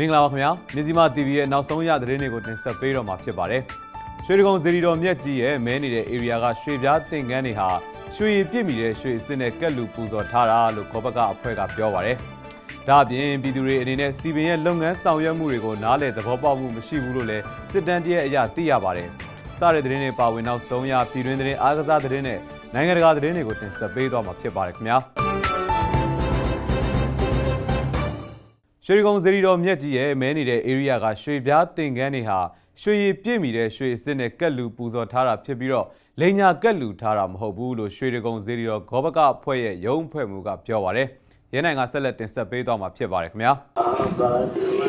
မင်္ဂလာပါခင်ဗျာမြစီမ TV ရဲ့နောက်ဆုံးရသတင်းတွေကိုတင်ဆက်ပေးတော့မှာဖြစ်ပါတယ်ရွှေဒဂုံဇေဒီတော်မြက်ကြီးရဲ့မဲနေတဲ့ area ကရွှေပြားတင်ကန်းတွေဟာရွှေရည်ပြည့်မီတဲ့ရွှေအစစ်နဲ့ကက်လူပူဇော်ထားတာလို့ခေါ်ဘက်ကအဖွဲ့ကပြောပါတယ်ဒါအပြင်ပြည်သူတွေအနေနဲ့စီပင်ရဲ့လုပ်ငန်းဆောင်ရွက်မှုတွေကိုနားလည်သဘောပေါက်မှုမရှိဘူးလို့လည်းစစ်တမ်းတရက်အရသိရပါတယ်စတဲ့သတင်းတွေပါဝင်နောက်ဆုံးရပြည်တွင်းသတင်းအားကစားသတင်းနဲ့နိုင်ငံတကာသတင်းတွေကိုတင်ဆက်ပေးသွားမှာဖြစ်ပါတယ်ခင်ဗျာ ရွှေကုန်းဇေရီတော်မြက်ကြီးရဲ့မဲနေတဲ့ area ကရွှေပြားတင်ကန်းတွေဟာရွှေရည်ပြည့်မီတဲ့ရွှေအစစ်နဲ့ကက်လူပူဇော်ထားတာဖြစ်ပြီးတော့လိန်ညာကက်လူထားတာမဟုတ်ဘူးလို့ရွှေကုန်းဇေရီတော်ဂောဘကအဖွဲ့ရဲ့ရုံးဖွဲ့မှုကပြောပါတယ်။ရဲနိုင်ကဆက်လက်တင်ဆက်ပေးသွားမှာဖြစ်ပါတယ်ခင်ဗျာရွှေတကုံစီရီ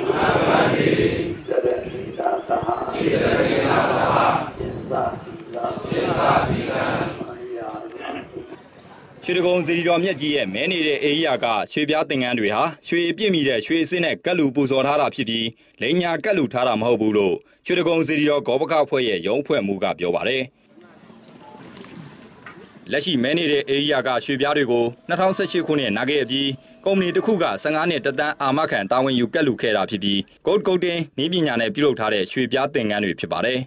တော်မြက်ကြီးရဲ့မဲနေတဲ့အေရီယာကရွှေပြားသင်္ကန်းတွေဟာရွှေပြည့်မီတဲ့ရွှေအစစ်နဲ့ကက်လူပူဇော်ထားတာဖြစ်ပြီးလိန်ညာကက်လူထားတာမဟုတ်ဘူးလို့ရွှေတကုံစီရီတော်ဂောဘကဖွဲ့ရဲ့ရုံးဖွဲ့မှုကပြောပါတယ်လက်ရှိမဲနေတဲ့အေရီယာကရွှေပြားတွေကို2018ခုနှစ်နာဂေအပြီးကုမ္ပဏီတစ်ခုက15နှစ်တသန်းအာမခံတာဝန်ယူကက်လူခဲ့တာဖြစ်ပြီးဂုတ်ကုတ်တင်နည်းပညာနဲ့ပြုလုပ်ထားတဲ့ရွှေပြားသင်္ကန်းတွေဖြစ်ပါတယ်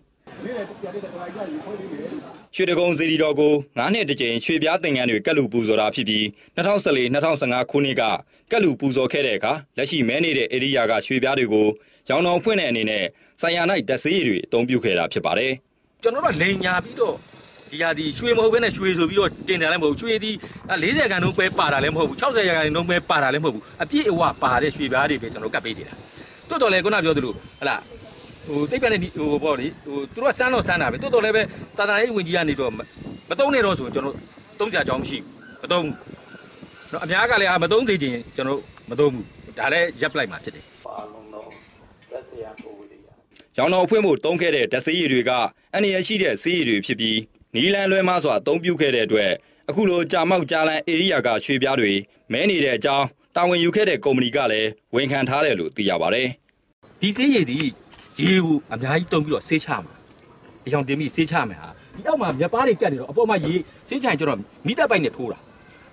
ရွှေတကုံစီရီတော်ကို9နှစ်တစ်ကြိမ်ရွှေပြားသင်္ကန်းတွေကက်လူပူဇော်တာဖြစ်ပြီး2014-2015ခုနှစ်ကကက်လူပူဇော်ခဲ့တဲ့အခါလက်ရှိမဲနေတဲ့ဧရိယာကရွှေပြားတွေကိုရောင်တော်ဖွင့်တဲ့အနေနဲ့ဆိုင်ယာနိုင်တက်စေးတွေအသုံးပြုခဲ့တာဖြစ်ပါတယ်ကျွန်တော်တို့ကလိန်ညာပြီးတော့ဒီဟာဒီရွှေမဟုတ်ဘဲနဲ့ရွှေဆိုပြီးတော့တင်တယ်လည်းမဟုတ်ဘူးရွှေဒီ40ခန်းလုံးပဲပါတာလည်းမဟုတ်ဘူး60ခန်းလုံးပဲပါတာလည်းမဟုတ်ဘူးအပြည့်အဝပါတဲ့ရွှေပြားတွေပဲကျွန်တော်တို့ကတ်ပေးနေတာတိုးတော်လည်းခုနပြောသလိုဟလာ ဟိုတိတ်ပြနဲ့ဟိုပေါ့လေဟိုသူတို့ကစမ်းတော့စမ်းတာပဲတိုးတော်လည်းပဲတာတာရေးဝင်ကြီးကနေတော့မတုံးနဲ့တော့ဆိုကျွန်တော်တုံးကြကြောင်းမရှိဘူးမတုံးဘူးတော့အများကလည်းမတုံးသေးခြင်းကျွန်တော်မတုံးဘူးဒါလည်းရပ်ပလိုက်မှာဖြစ်တယ်ရောင်တော်ဖွင့်ဖို့တုံးခဲ့တဲ့တက်စေးတွေကအန္တရာယ်ရှိတဲ့စေးတွေဖြစ်ပြီးနီလန်လွဲမစွာအသုံးပြုခဲ့တဲ့အတွက်အခုလိုကြာမောက်ကြာလန်ဧရိယာကရွှေပြားတွေမဲနေတဲ့အကြောင်းတာဝန်ယူခဲ့တဲ့ကုမ္ပဏီကလည်းဝန်ခံထားတယ်လို့သိရပါတယ်ဒီစေးရည်ဒီ ရေကိုအများကြီးတုံပြီးတော့ဆေးချမှာအယောင်တင်ပြီးဆေးချမယ်ဟာဒီအောက်မှာမြက်ပါးတွေကတ်နေတော့အပေါ်မှာရေဆေးချရင်ကျွန်တော်မိတက်ပိုက်နဲ့ထိုးတာ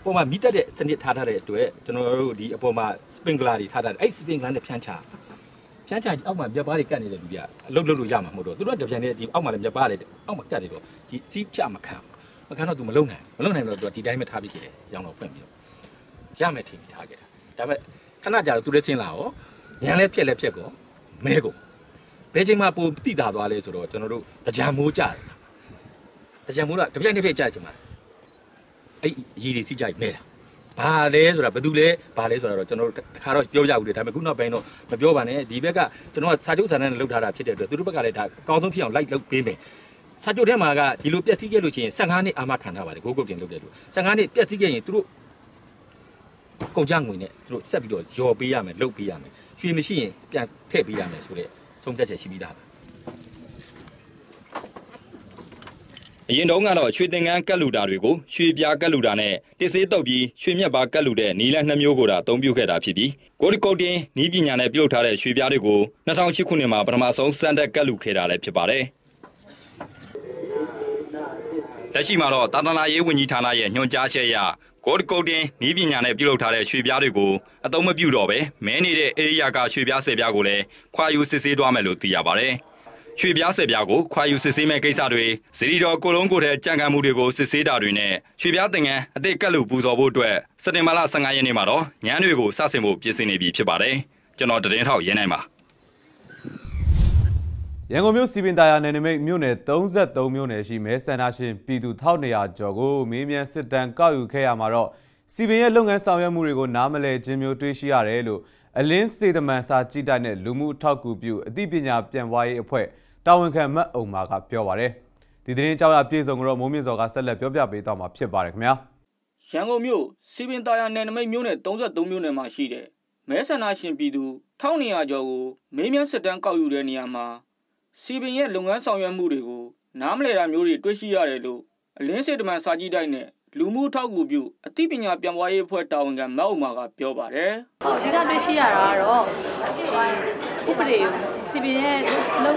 အပေါ်မှာမိတက်တဲ့စနစ်ထားထားတဲ့အတွက်ကျွန်တော်တို့ဒီအပေါ်မှာစပင်ဂလာတွေထားထားတယ်အဲ့စပင်ဂလာနဲ့ဖြန်းချဖြန်းချဒီအောက်မှာမြက်ပါးတွေကတ်နေတဲ့လူတွေကအလုပ်လုပ်လို့ရမှာမဟုတ်တော့သူတို့ကတပြန်နဲ့ဒီအောက်မှာလည်းမြက်ပါးတွေအောက်မှာကတ်နေတော့ဒီစီးချမခံမခံတော့သူမလုံနိုင်မလုံနိုင်တော့သူကဒီတိုင်းပဲထားပြီးခဲ့တယ်ရောင်းတော့ပြန့်ပြီးတော့ရမယ်ထင်ပြီးထားခဲ့တာဒါပေမဲ့ခဏကြာတော့သူလည်းဆင်းလာရောညံလဲဖြက်လဲဖြက်ကောမဲကော ဘယ်ချိန်မှပိုတိတာသွားလဲဆိုတော့ကျွန်တော်တို့တကြံမိုးကြတယ်တကြံမိုးကတပြိုင်တစ်ပြိုင်ကြချင်မှာအဲ့အရေးတွေစီးကြိုက်မဲတာဘာလဲဆိုတာဘယ်သူလဲဘာလဲဆိုတာတော့ကျွန်တော်တို့တခါတော့ပြောကြဘူးလေဒါပေမဲ့ခုနောက်ပိုင်းတော့မပြောပါနဲ့ဒီဘက်ကကျွန်တော်ကစာချုပ်စာတမ်းနဲ့လုပ်ထားတာဖြစ်တဲ့အတွက်သူတို့ဘက်ကလည်းဒါအကောင်းဆုံးဖြစ်အောင်လိုက်လုပ်ပေးမယ်စာချုပ်ထဲမှာကဒီလိုပြက်စီးခဲ့လို့ရှိရင်15နှစ်အာမခံထားပါတယ်ဂိုးကုတ်တင်လုပ်တယ်လို့15နှစ်ပြက်စီးခဲ့ရင်သူတို့ကုန်ကြငွေနဲ့သူတို့ဆက်ပြီးတော့ယော်ပေးရမယ်လုပ်ပေးရမယ်ရွှေမရှိရင်ပြန်ထည့်ပေးရမယ်ဆိုတဲ့ ဆုံးဖြတ်ချက်ရှိပြီးသားပါအရင်တုန်းကတော့ရွှေသင်္ကန်းကက်လူတာတွေကိုရွှေပြားကက်လူတာနဲ့တစ်စေးတုပ်ပြီးရွှေမြက်ပါကက်လူတဲ့နီလန်နှစ်မျိုးကိုသာအသုံးပြုခဲ့တာဖြစ်ပြီးကိုဒီကုတ်တင်နီးပညာနဲ့ပြုလုပ်ထားတဲ့ရွှေပြားတွေကို2008ခုနှစ်မှာပထမဆုံးစံတက်ကက်လူခဲ့တာလည်းဖြစ်ပါတယ်လက်ရှိမှာတော့တာတနာရေးဝန်ကြီးဌာနရဲ့ညွှန်ကြားချက်အရ ကိုဒီကုတ်တင်နီးပညာနဲ့ပြုလုပ်ထားတဲ့ရွှေပြားတွေကိုအသုံးမပြုတော့ဘဲမဲနေတဲ့ဧရိယာကရွှေပြားဆယ်ပြားကိုလည်းခွာယူစစ်ဆေးသွားမယ်လို့သိရပါတယ်ရွှေပြားဆယ်ပြားကိုခွာယူစစ်ဆေးမဲ့ကိစ္စတွေဇီရီတော်ကိုလုံးကိုထဲကြံခံမှုတွေကိုစစ်ဆေးတာတွေနဲ့ရွှေပြားသင်္ကန်းအသိကက်လူပူဇော်ဖို့အတွက်စက်တင်ဘာလ15ရက်နေ့မှာတော့ညမ်းတွေကိုစဆင်ဖို့ပြင်ဆင်နေပြီဖြစ်ပါတယ်ကျွန်တော်တရင်ထောက်ရင်းနိုင်ပါ ရန်ကုန်မြို့စီပင်တာယာနယ်နိမိတ်မြို့နယ်33မြို့နယ်ရှိမဲဆန္ဒရှင်ပြည်သူ1200ကျော်ကိုမေးမြန်းစစ်တမ်းကောက်ယူခဲ့ရမှာတော့စီပင်ရဲ့လုပ်ငန်းဆောင်ရွက်မှုတွေကိုနားမလည်ခြင်းမျိုးတွေ့ရှိရတယ်လို့အလင်းစေတမန်စာကြည်တိုက်နဲ့လူမှုထောက်ကူပြုအသိပညာပြန်ပွားရေးအဖွဲ့တာဝန်ခံမတ်အုံမာကပြောပါရယ်ဒီသတင်းကြောင်းအပြည့်စုံကိုတော့မိုးမြင့်စောကဆက်လက်ပြောပြပေးသွားမှာဖြစ်ပါတယ်ခင်ဗျာရန်ကုန်မြို့စီပင်တာယာနယ်နိမိတ်မြို့နယ်33မြို့နယ်မှာရှိတဲ့မဲဆန္ဒရှင်ပြည်သူ1200ကျော်ကိုမေးမြန်းစစ်တမ်းကောက်ယူတဲ့နေရာမှာ စီပင်ရဲ့လုပ်ငန်းဆောင်ရွက်မှုတွေကိုနားမလည်တာမျိုးတွေတွေ့ရှိရတယ်လို့အလင်းစေတမန်စာကြည့်တိုက်နဲ့လူမှုထောက်ကူပြုအသိပညာပြန်ပွားရေးအဖွဲ့တာဝန်ခံမတ်အုံမာကပြောပါတယ်ဟုတ်အဓိကတွေ့ရှိရတာကတော့ဒီဥပဒေကိုစီပင်ရဲ့လုံ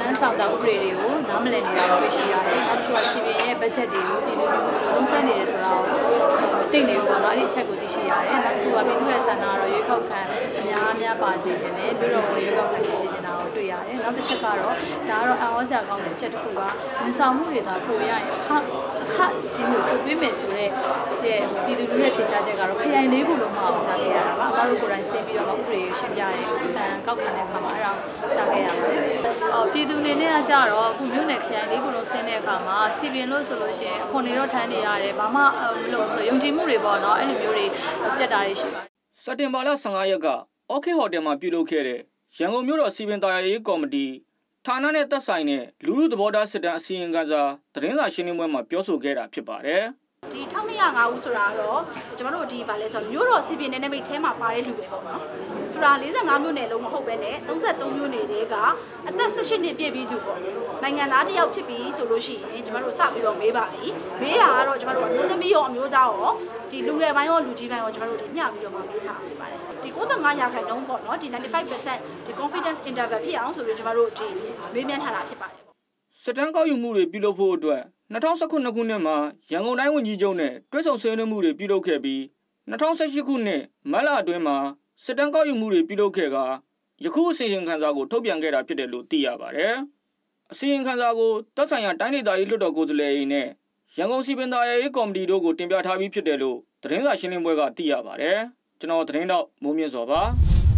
လန်းဆောင်တာဥပဒေတွေကိုနားမလည်နေတာကိုတွေ့ရှိရတယ်။နောက်တစ်ခုကစီပင်ရဲ့ budget တွေကိုဒီလိုမျိုးသုံးစွဲနေတယ်ဆိုတာကိုသိသိနေဘူးပေါ့နော်အဲ့ဒီအချက်ကိုသိရှိရတယ်နောက်တစ်ခုကပြည်သူရဲ့ဆန္ဒကတော့ရွေးကောက်ခံအများအများပါစေခြင်းနဲ့ပြီးတော့ရွေးကောက်ခံဖြစ်စေခြင်း တာကိုတွေ့ရတယ်နောက်တစ်ချက်ကတော့ဒါကတော့အံ့ဩစရာကောင်းတဲ့အချက်တစ်ခုကဝန်ဆောင်မှုတွေသာပို့ရရင်အခအခကြီးကိုထုတ်ပေးမယ်ဆိုတော့ပြည်သူလူထုရဲ့ဖြစ်ကြချက်ကတော့ခရိုင်လေးခုလုံးမှအောင်ကြားခဲ့ရတာပါအမတို့ကိုယ်တိုင်ဆင်းပြီးတော့ဥပဒေရှင်းပြတယ်တန်ကောက်ခံတဲ့အခါမှာအဲ့ဒါကြားခဲ့ရပါတယ်အော်ပြည်သူနေနဲ့ကကြတော့အခုမြို့နယ်ခရိုင်လေးခုလုံးဆင်းတဲ့အခါမှာစီပင်လို့ဆိုလို့ရှိရင်အခွန်တွေတော့ထမ်းနေရတယ်ဘာမှမလုပ်ဆိုယုံကြည်မှုတွေပေါ့နော်အဲ့လိုမျိုးတွေပြတ်တာတွေရှိပါတယ်စက်တင်ဘာလ15ရက်ကအော်ခေဟိုတယ်မှာပြုလုပ်ခဲ့တဲ့ ရန်ကုန်မြို့တော်စီပင်တာယာရေးကော်မတီဌာနနဲ့သက်ဆိုင်တဲ့လူလူသဘောထားစစ်တမ်းအစီရင်ခံစာသတင်းစာရှင်းလင်းပွဲမှာပြောဆိုခဲ့တာဖြစ်ပါတယ်ဒီ1205ဦးဆိုတာတော့ကျွန်တော်တို့ဒီဗာလဲဆိုမြို့တော်စီပင်နယ်နိမိတ်ထဲမှာပါတဲ့လူပဲပေါ့နော်ဆိုတာ45မြို့နယ်လုံးမဟုတ်ပဲနဲ့33မြို့နယ်တွေကအသက်18နှစ်ပြည့်ပြီးသူပေါ့နိုင်ငံသားတယောက်ဖြစ်ပြီးဆိုလို့ရှိရင်ကျွန်တော်တို့စပြီးတော့မေးပါပြီမေးတာကတော့ကျွန်တော်တို့အမျိုးသမီးရောအမျိုးသားရောဒီလူငယ်ပိုင်းရောလူကြီးပိုင်းရောကျွန်တော်တို့ဒီမျှပြီးတော့မှမေးထားဖြစ်ပါတယ်ဒီ 65ရာခိုင်နှုန်းပေါ့နော်ဒီ95%ဒီ confidence interval ဖြစ်အောင်ဆိုပြီးကျွန်တော်တို့ဒီမေးမြန်းထားတာဖြစ်ပါတယ်စတန်ကောက်ယူမှုတွေပြုလုပ်ဖို့အတွက်2019ခုနှစ်မှာရန်ကုန်တိုင်းဝန်ကြီးချုပ်နဲ့တွဲဆောင်ဆွေးနွေးမှုတွေပြုလုပ်ခဲ့ပြီး2018ခုနှစ်မတ်လအတွင်းမှာစစ်တမ်းကောက်ယူမှုတွေပြုလုပ်ခဲ့ကယခုအစီရင်ခံစာကိုထုတ်ပြန်ခဲ့တာဖြစ်တယ်လို့သိရပါတယ်။အစီရင်ခံစာကိုတပ်ဆိုင်ရာတိုင်းဒေသကြီးလွှတ်တော်ကိုယ်စားလှယ်တွေနဲ့ရန်ကုန်စီပင်သားရေးကော်မတီတို့ကိုတင်ပြထားပြီးဖြစ်တယ်လို့သတင်းစာရှင်းလင်းပွဲကသိရပါတယ်။ ကျွန်တော်သတင်းတော့မိုးမြင့်စောပါ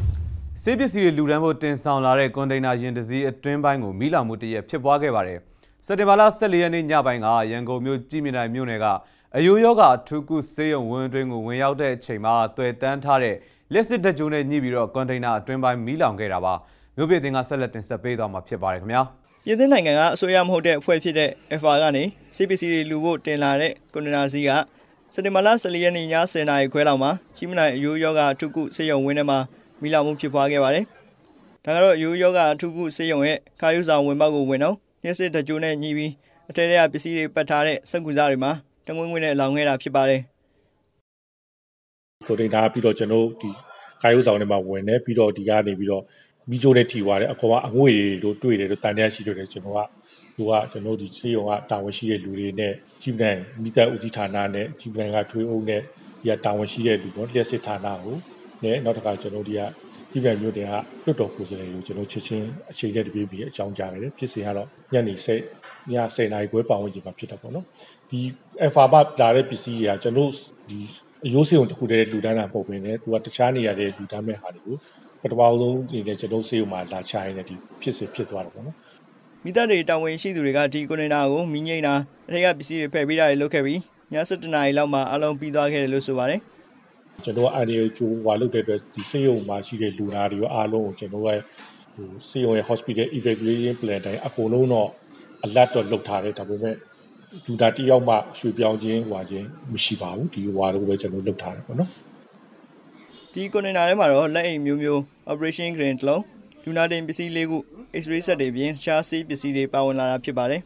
။စေးပစ္စည်းတွေလူဒန်းဖို့တင်ဆောင်လာတဲ့ကွန်တိန်နာယာဉ်တစ်စီးအတွင်းပိုင်းကိုမိလောင်မှုတရက်ဖြစ်ပွားခဲ့ပါတယ်။စက်တင်ဘာလ14ရက်နေ့ညပိုင်းကရန်ကုန်မြို့ကြည်မြနိုင်မြို့နယ်ကအယိုးယောဂအထူးကုစေးရုံဝင်းအတွင်းကိုဝင်ရောက်တဲ့အချိန်မှာတွေ့တန်းထားတဲ့လက်စစ်တပ်ကြိုးနဲ့ညှိပြီးတော့ကွန်တိန်နာအတွင်းပိုင်းမီးလောင်ခဲ့တာပါမြို့ပြည်တင်ကဆက်လက်တင်ဆက်ပေးသွားမှာဖြစ်ပါတယ်ခင်ဗျာပြည်သစ်နိုင်ငံကအစိုးရမဟုတ်တဲ့အဖွဲ့ဖြစ်တဲ့ FR ကနေ CPC တွေလူဖို့တင်လာတဲ့ကွန်တိန်နာစီးက စက်တင်ဘာလ14ရက်နေ့ည10:00နာရီခွဲလောက်မှာကြီးမနိုင်အယိုးယောဂအထုကုစေယုံဝင်းထဲမှာမီးလောင်မှုဖြစ်ပွားခဲ့ပါတယ်ဒါကတော့အယိုးယောဂအထုကုစေယုံရဲ့ခါယူဆောင်ဝင်ပေါက်ကိုဝင်တော့လက်စစ်တပ်ကြိုးနဲ့ညှိပြီးအထက်ထဲကပစ္စည်းတွေပတ်ထားတဲ့စက်ကူစားတွေမှာတငွေ့ငွေ့နဲ့လောင်ခဲ့တာဖြစ်ပါတယ်ကိုတင်တာပြီးတော့ကျွန်တော်ဒီကာယုဆောင်တွေမှာဝင်နေပြီးတော့ဒီကနေပြီးတော့မိချိုးနဲ့ထီသွားတယ်အခေါ်ကအငွေတွေလို့တွေ့တယ်လို့တန်တရားရှိလို့တယ်ကျွန်တော်က သူကကျွန်တော်ဒီဆေးရုံကတာဝန်ရှိတဲ့လူတွေနဲ့ကြီးပန်မိသက်ဦးစီးဌာနနဲ့ကြီးပန်ကထွေးအုပ်နဲ့ဒီကတာဝန်ရှိတဲ့လူပေါ့လျှက်စစ်ဌာနကိုနဲ့နောက်တစ်ခါကျွန်တော်ဒီကဒီကမျိုးတွေကလွတ်တော်ကိုယ်စားလှယ်ကိုကျွန်တော်ချက်ချင်းအချိန်နဲ့တပြေးပြီးအကြောင်းကြားခဲ့တယ်ဖြစ်စဉ်ကတော့ညနေ7ည10နာရီခွဲပတ်ဝန်းကျင်မှာဖြစ်တာပေါ့နော်ဒီ alpha ဘလာတဲ့ပစ္စည်းတွေကကျွန်တော်ဒီအယိုးစေုံတစ်ခုတည်းလူတန်းတာပုံပင်နဲ့သူကတခြားနေရာတွေလူတန်းမဲ့ဟာတွေကိုပထမဆုံးအနေနဲ့ကျွန်တော်စေုံမှာလာချရင်းနဲ့ဒီဖြစ်စဉ်ဖြစ်သွားတယ်ပေါ့နော် မိသားတွေတာဝန်ရှိသူတွေကဒီကွန်တိန်နာကိုမိငိမ့်တာအထက်ကပစ္စည်းတွေဖယ်ပေးတာတွေလုပ်ခဲ့ပြီးည7:00နာရီလောက်မှာအလုံးပြီးသွားခဲ့တယ်လို့ဆိုပါတယ်ကျွန်တော်အားရကျိုးဝါလုပ်တဲ့အတွက်ဒီစေယုံမှာရှိတဲ့လူနာတွေရောအားလုံးကိုကျွန်တော်ကဟိုစေယုံရဲ့ hospital evacuation plan တိုင်းအကုန်လုံးတော့ alert တော့လုပ်ထားတယ်ဒါပေမဲ့လူသားတယောက်မှရွှေပြောင်းခြင်းဟွာခြင်းမရှိပါဘူးဒီဟွာတော့ပဲကျွန်တော်လုပ်ထားတယ်ပေါ့နော်ဒီကွန်တိန်နာထဲမှာတော့လက်အိမ်မျိုးမျိုး operation green တလုံး လူနာတင်ပစ္စည်းလေးခု X-ray ဆက်တွေပြင်ရှားစီးပစ္စည်းတွေပါဝင်လာတာဖြစ်ပါတယ်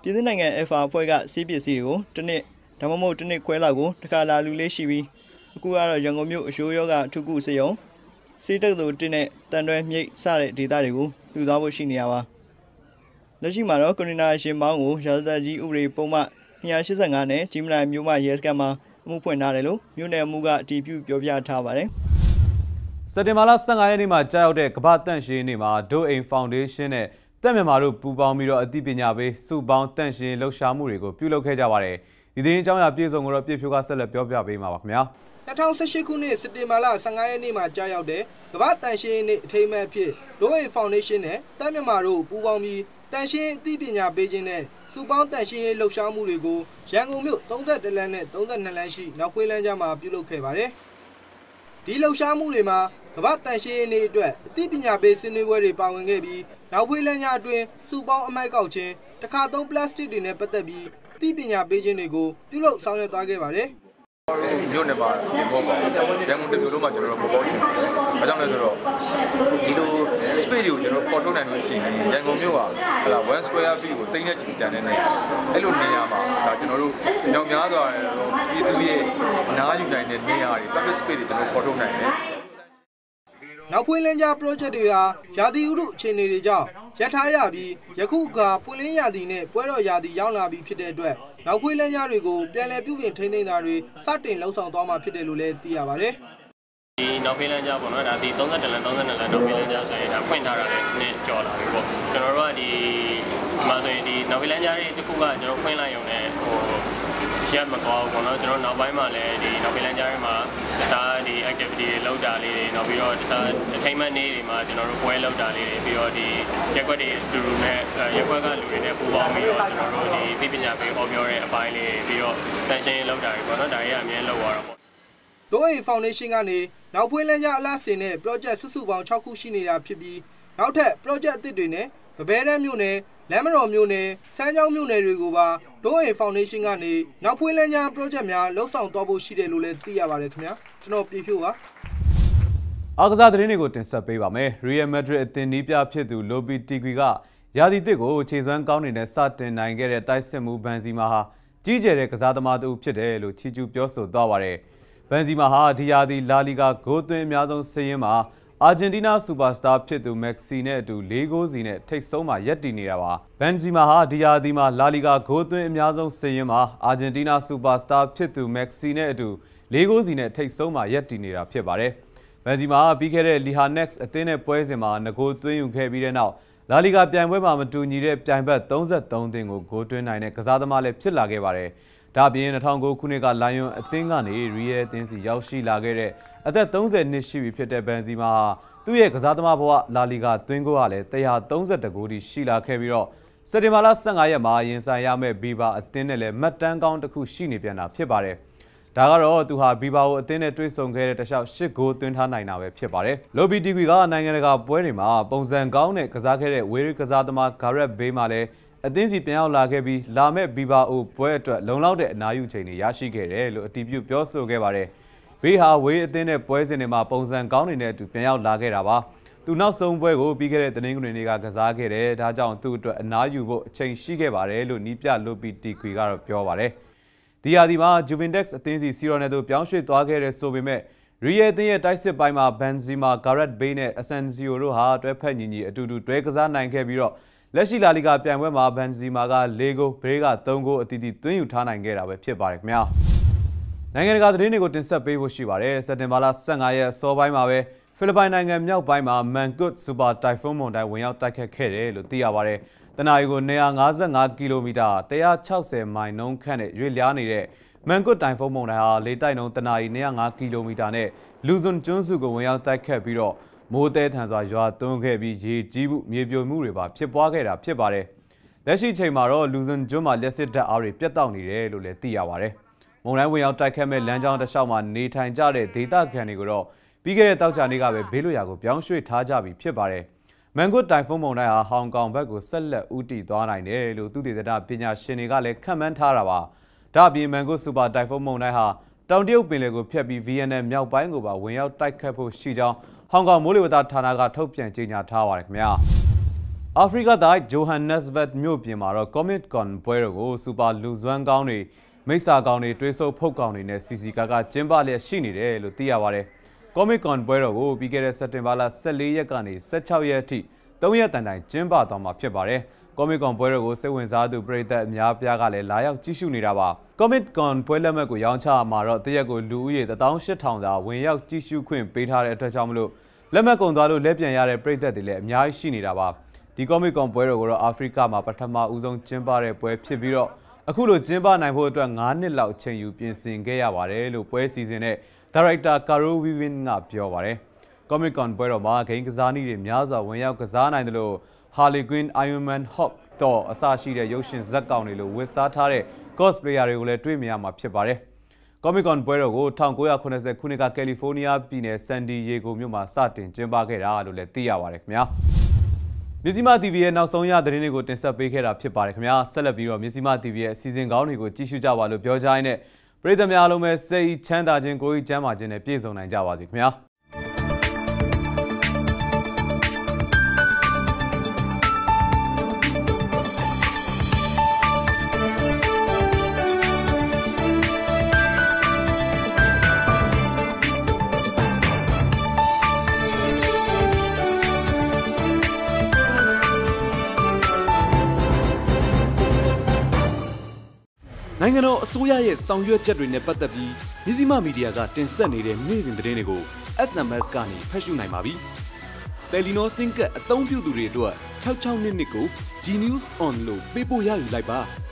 ပြည်သူနိုင်ငံ FR အဖွဲ့ကစီးပစ္စည်းတွေကိုတစ်နှစ်ဒါမှမဟုတ်တစ်နှစ်ခွဲလောက်ကိုတစ်ခါလာလူလေးရှိပြီးအခုကတော့ရန်ကုန်မြို့အရှိုးယောဂအထုကုစေယုံစေတက်သူတင်းနဲ့တန်တွဲမြိတ်စတဲ့ဒေသတွေကိုလူသွားဖို့ရှိနေရပါလက်ရှိမှာတော့ကွန်တိန်နာရှင်မောင်းကိုရာဇသက်ကြီးဥပဒေပုံမှ285နဲ့ကြီးမလာမြို့မရဲစခန်းမှာအမှုဖွင့်ထားတယ်လို့မြို့နယ်အမှုကအတည်ပြုပြောပြထားပါတယ် စက်တင်ဘာလ15ရက်နေ့မှာကြာရောက်တဲ့ကမ္ဘာတန့်ရှင်နေ့မှာဒိုအိမ်ဖောင်ဒေးရှင်းနဲ့တက်မြန်မာတို့ပူးပေါင်းပြီးတော့အသိပညာပေးစုပေါင်းတန့်ရှင်လှူရှာမှုတွေကိုပြုလုပ်ခဲ့ကြပါတယ်ဒီသတင်းအကြောင်းအရာပြည့်စုံကိုတော့ပြည့်ဖြိုးကဆက်လက်ပြောပြပေးမှာပါခင်ဗျာ2018ခုနှစ်စက်တင်ဘာလ15ရက်နေ့မှာကြာရောက်တဲ့ကမ္ဘာတန်ရှင်းနေ့အထိမ်းအမှတ်ဖြစ်ဒိုအိမ်ဖောင်ဒေးရှင်းနဲ့တက်မြန်မာတို့ပူးပေါင်းပြီးတန်ရှင်းအသိပညာပေးခြင်းနဲ့စုပေါင်းတန်ရှင်းရေးလှုပ်ရှားမှုတွေကိုရန်ကုန်မြို့32လမ်းနဲ့32လမ်းရှိနောက်ခွေးလမ်းကြားမှာပြုလုပ်ခဲ့ပါတယ်။ဒီလှုပ်ရှားမှုတွေမှာ ကမ္ဘာတန်ရှင်းရေးနေ့အတွက်အသိပညာပေးဆွေးနွေးပွဲတွေပါဝင်ခဲ့ပြီးနောက်ခွေးလမ်းကြားအတွင်းစုပေါင်းအမိုက်ကောက်ခြင်းတခါသုံးပလတ်စတစ်တွေနဲ့ပတ်သက်ပြီးအသိပညာပေးခြင်းတွေကိုပြုလုပ်ဆောင်ရွက်သွားခဲ့ပါတယ်။မြို့နယ်မှာဒီဘောပေါ့ရန်ကုန်တမျိုးလုံးမှာကျွန်တော်တို့ပေါ်ပေါက်ချင်တယ်။ဘာကြောင့်လဲဆိုတော့ဒီလို space တွေကိုကျွန်တော်ပေါ်ထုတ်နိုင်လို့ရှိရင်ရန်ကုန်မြို့ကဟလာ1 square feet ကိုတိမ့်တဲ့ချီတန်နေနေအဲ့လိုနေရာမှာဒါကျွန်တော်တို့ညောင်များစွာပြည်သူရဲ့နားယူနိုင်တဲ့နေရာတွေ public space တွေကျွန်တော်ပေါ်ထုတ်နိုင်တယ် နောက်ဖွင့်လင်းကြ project တွေဟာရာသီဥတုအခြေအနေတွေကြောင့်ရပ်ထားရပြီးယခုအခါပွင့်လင်းရာသီနဲ့ပွဲတော်ရာသီရောက်လာပြီးဖြစ်တဲ့အတွက်နောက်ခွေးလမ်းကြားတွေကိုပြန်လည်ပြုပြင်ထိန်းသိမ်းတာတွေစတင်လှုပ်ဆောင်သွားမှာဖြစ်တယ်လို့လည်းသိရပါတယ်။ဒီနောက်ဖေးလန်းကြားပေါ့နော်ဒါဒီ32လမ်း32လမ်းနောက်ဖေးလန်းကြားဆိုရင်ဒါဖွင့်ထားတာလည်းနှစ်ကျော်လာပြီပေါ့ကျွန်တော်တို့ကဒီဒီမှာဆိုရင်ဒီနောက်ဖေးလန်းကြားရဲ့တစ်ခုကကျွန်တော်ဖွင့်လိုက်ရုံနဲ့ဟို ရက်မကောဘူးပေါ့နော်ကျွန်တော်နောက်ပိုင်းမှာလည်းဒီနောက်ဖေးလန်းကြားရဲ့မှာတခြားဒီ activity တွေလုပ်တာလေးတွေနောက်ပြီးတော့တခြား entertainment နေ့တွေမှာကျွန်တော်တို့ပွဲလုပ်တာလေးတွေပြီးတော့ဒီရက်ွက်တွေအတူတူနဲ့ရက်ွက်ကလူတွေနဲ့ပူးပေါင်းပြီးတော့ကျွန်တော်တို့ဒီသိပညာပေးဟောပြောတဲ့အပိုင်းလေးပြီးတော့တန်ရှင်းလုပ်တာတွေပေါ့နော်ဒါတွေကအမြဲလုပ်ရတာပေါ့ဒိုးအေဖောင်ဒေးရှင်းကနေနောက်ဖွေးလန်းကြအလားစင်နဲ့ project စုစုပေါင်း6ခုရှိနေတာဖြစ်ပြီးနောက်ထပ် project အသစ်တွေနဲ့ဗဘဲတန်းမြို့နယ် လမ်းမတော်မြို့နယ်စမ်းချောင်းမြို့နယ်တွေကိုပါဒိုးအေဖောင်ဒေးရှင်းကနေနောက်ဖွေးလန်းကြ project များလှုပ်ဆောင်သွားဖို့ရှိတယ်လို့လည်းသိရပါတယ်ခင်ဗျာကျွန်တော်ပြေဖြိုးပါအားကစားသတင်းတွေကိုတင်ဆက်ပေးပါမယ်။ Real Madrid အသင်းနီးပြဖြစ်သူ Lopetegui ကရာသီတစ်ကိုခြေစွမ်းကောင်းနေတဲ့စတင်နိုင်ခဲ့တဲ့တိုက်စစ်မှုဘန်စီမာဟာကြီးကျယ်တဲ့ကစားသမားတူဖြစ်တယ်လို့ချီးကျူးပြောဆိုသွားပါတယ်။ဘန်စီမာဟာဒီယာဒီလာလီဂါဂိုးသွင်းအများဆုံးစည်ရင်းမှာ အာဂျင်တီးနားစူပါစတာဖြစ်သူမက်ဆီနဲ့အတူ၄ဂိုးစီနဲ့ထိပ်ဆုံးမှာရပ်တည်နေတာပါ။ဘန်စီမာဟာဒီယာဒီမှာလာလီဂါဂိုးသွင်းအများဆုံးစည်ရင်းမှာအာဂျင်တီးနားစူပါစတာဖြစ်သူမက်ဆီနဲ့အတူ၄ဂိုးစီနဲ့ထိပ်ဆုံးမှာရပ်တည်နေတာဖြစ်ပါတယ်။ဘန်စီမာပြီးခဲ့တဲ့လီဟာနက်စ်အသင်းနဲ့ပွဲစဉ်မှာငကိုသွင်းယူခဲ့ပြီးတဲ့နောက်လာလီဂါပြိုင်ပွဲမှာမတူညီတဲ့ပြိုင်ဘက်33သင်းကိုဂိုးသွင်းနိုင်တဲ့ကစားသမားလည်းဖြစ်လာခဲ့ပါတယ်။ ဒါ့အပြင်2009ခုနှစ်ကလိုင်ယွန်အသင်းကနေရီယယ်အသင်းစီရောက်ရှိလာခဲ့တဲ့အသက်30နှစ်ရှိပြီဖြစ်တဲ့ဘန်စီမာဟာသူ့ရဲ့ကစားသမားဘဝလာလီဂါသွင်းကိုကလည်း132ဂိုးထိရှိလာခဲ့ပြီးတော့စက်တင်ဘာလ15ရက်မှာရင်ဆိုင်ရမယ့်ဘီဘာအသင်းနဲ့လည်းမှတ်တမ်းကောင်းတစ်ခုရှိနေပြန်တာဖြစ်ပါတယ်။ဒါကတော့သူဟာဘီဘာကိုအသင်းနဲ့တွေ့ဆုံခဲ့တဲ့တခြား၈ဂိုးသွင်းထားနိုင်တာပဲဖြစ်ပါတယ်။လိုဘီတီကွီကနိုင်ငံတကာပွဲတွေမှာပုံစံကောင်းနဲ့ကစားခဲ့တဲ့ဝေးရီကစားသမားဂါရက်ဘေးမှာလည်း အသင်းစီပြန်ရောက်လာခဲ့ပြီးလာမဲ့ဘီဘာအိုပွဲအတွက်လုံလောက်တဲ့အနားယူချိန်တွေရရှိခဲ့တယ်လို့အတည်ပြုပြောဆိုခဲ့ပါတယ်။ဘေးဟာဝေးအသင်းနဲ့ပွဲစဉ်တွေမှာပုံစံကောင်းနေတဲ့အတူပြန်ရောက်လာခဲ့တာပါ။သူနောက်ဆုံးပွဲကိုပြီးခဲ့တဲ့တင်းငွေတွေကကစားခဲ့တယ်။ဒါကြောင့်သူ့အတွက်အနားယူဖို့အချိန်ရှိခဲ့ပါတယ်လို့နီးပြလိုပီတီကွီကတော့ပြောပါတယ်။ဒီယာဒီမှာ Juventus အသင်းစီစီရိုနယ်သို့ပြောင်းရွှေ့သွားခဲ့တဲ့ဆိုပေမဲ့ရီယယ်အသင်းရဲ့တိုက်စစ်ပိုင်းမှာဘန်ဇီမာဂါရက်ဘေးနဲ့အဆန်စီယိုတို့ဟာတွဲဖက်ညီညီအတူတူတွဲကစားနိုင်ခဲ့ပြီးတော့ လက်ရှိလာလီဂါပြိုင်ပွဲမှာဘန်ဇီမာက၄ဂိုးဘေးက၃ဂိုးအသီးသီးသွင်းယူထားနိုင်ခဲ့တာပဲဖြစ်ပါတယ်ခင်ဗျာနိုင်ငံတကာသတင်းတွေကိုတင်ဆက်ပေးဖို့ရှိပါတယ်စက်တင်ဘာလ15ရက်စောပိုင်းမှာပဲဖိလစ်ပိုင်နိုင်ငံမြောက်ပိုင်းမှာမန်ကွတ်စူပါတိုင်ဖုန်းမုန်တိုင်းဝင်ရောက်တိုက်ခတ်ခဲ့တယ်လို့သိရပါတယ်တနအီကို255ကီလိုမီတာ160မိုင်နှုန်းခန့်နဲ့ရွေ့လျားနေတဲ့မန်ကွတ်တိုင်ဖုန်းမုန်တိုင်းဟာလေတိုက်နှုန်းတနအီ205ကီလိုမီတာနဲ့လူဇွန်ကျွန်းစုကိုဝင်ရောက်တိုက်ခတ်ပြီးတော့ မိုးတဲထန်စွာရွာသွန်းခဲ့ပြီးရေကြီးမှုမြေပြိုမှုတွေပါဖြစ်ပွားခဲ့တာဖြစ်ပါတယ်။လက်ရှိချိန်မှာတော့လူဇွန်ကျွန်းမှာလက်စစ်တပ်အားတွေပြတ်တောက်နေတယ်လို့လည်းသိရပါတယ်။မုန်တိုင်းဝင်ရောက်တိုက်ခတ်မဲ့လမ်းကြောင်းတစ်လျှောက်မှာနေထိုင်ကြတဲ့ဒေသခံတွေကိုတော့ပြီးခဲ့တဲ့တောက်ကြနေ့ကပဲဘေးလွတ်ရာကိုပြောင်းရွှေ့ထားကြပြီဖြစ်ပါတယ်။မန်ဂွတ်တိုင်ဖုန်းမုန်တိုင်းဟာဟောင်ကောင်ဘက်ကိုဆက်လက်ဦးတည်သွားနိုင်တယ်လို့သူတည်တဲ့ပညာရှင်တွေကလည်းခန့်မှန်းထားတာပါ။ဒါ့အပြင်မန်ဂွတ်စူပါတိုင်ဖုန်းမုန်တိုင်းဟာတောင်တရုတ်ပင်လယ်ကိုဖျက်ပြီး VNL မြောက်ပိုင်းကိုပါဝင်ရောက်တိုက်ခတ်ဖို့ရှိကြောင်း ဟောင်ကောင်မိုးလေဝသဌာနကထုတ်ပြန်ကြေညာထားပါတယ်ခင်ဗျာ။အာဖရိကတိုင်းဂျိုဟန်နက်စ်ဗတ်မြို့ပြင်မှာတော့ Comic Con ပွဲတော်ကိုစူပါလူဇွမ်းကောင်းတွေမိစ္ဆာကောင်းတွေတွေးဆုပ်ဖုတ်ကောင်းတွေနဲ့စီစီကာကကျင်းပလျက်ရှိနေတယ်လို့သိရပါတယ်။ Comic Con ပွဲတော်ကိုပြီးခဲ့တဲ့စက်တင်ဘာလ14ရက်ကနေ16ရက်အထိ3ရက်တန်တိုင်ကျင်းပသွားမှာဖြစ်ပါတယ်။ Comic Con ပွဲတော်ကိုစိတ်ဝင်စားသူပရိသတ်အများပြားကလည်းလာရောက်ကြည့်ရှုနေတာပါ။ Comic Con ပွဲလက်မှတ်ကိုရောင်းချမှာတော့တရက်ကိုလူဦးရေ18000သာဝင်ရောက်ကြည့်ရှုခွင့်ပေးထားတဲ့အတွက်ကြောင့်မလို့လက်မှတ်ကုန်သွားလို့လက်ပြန်ရတဲ့ပရိသတ်တွေလည်းအများကြီးရှိနေတာပါ။ဒီ Comic Con ပွဲတော်ကိုတော့အာဖရိကမှာပထမဦးဆုံးကျင်းပတဲ့ပွဲဖြစ်ပြီးတော့အခုလိုကျင်းပနိုင်ဖို့အတွက်9နှစ်လောက်အချိန်ယူပြင်ဆင်ခဲ့ရပါတယ်လို့ပွဲစီစဉ်တဲ့ဒါရိုက်တာကာရိုဝီဝင်းကပြောပါတယ်။ Comic Con ပွဲတော်မှာဂိမ်းကစားနည်းတွေများစွာဝင်ရောက်ကစားနိုင်တယ်လို့ Harley Quinn, Iron Man, Hulk တော့အစရှိတဲ့ရုပ်ရှင်ဇာတ်ကောင်တွေလိုဝတ်စားထားတဲ့ cosplayer တွေကိုလည်းတွေ့မြင်ရမှာဖြစ်ပါတယ်။ Comic Con ပွဲတော်ကို1980ခုနှစ်ကကယ်လီဖိုးနီးယားပြည်နယ်ဆန်ဒီယေဂိုမြို့မှာစတင်ကျင်းပခဲ့တာလို့လည်းသိရပါတယ်ခင်ဗျာ။မြစီမ TV ရဲ့နောက်ဆုံးရသတင်းတွေကိုတင်ဆက်ပေးခဲ့တာဖြစ်ပါတယ်ခင်ဗျာဆက်လက်ပြီးတော့မြစီမ TV ရဲ့အစီအစဉ်ကောင်းတွေကိုကြည့်ရှုကြပါလို့ပြောကြရင်းနဲ့ပရိသတ်များအားလုံးပဲစိတ်ချမ်းသာခြင်းကိုယ်ကြီးချမ်းသာခြင်းနဲ့ပြည့်စုံနိုင်ကြပါစေခင်ဗျာ နိုင်ငံတော်အစိုးရရဲ့ဆောင်ရွက်ချက်တွေနဲ့ပတ်သက်ပြီးမြစည်းမမီဒီယာကတင်ဆက်နေတဲ့နေ့စဉ်သတင်းတွေကို SMS ကနေဖတ်ရှုနိုင်ပါပြီ။တယ်လီနောစင်ကအသုံးပြုသူတွေအတွက်66နှစ်နှစ်ကို G News On လို့ပေးပို့ရယူလိုက်ပါ။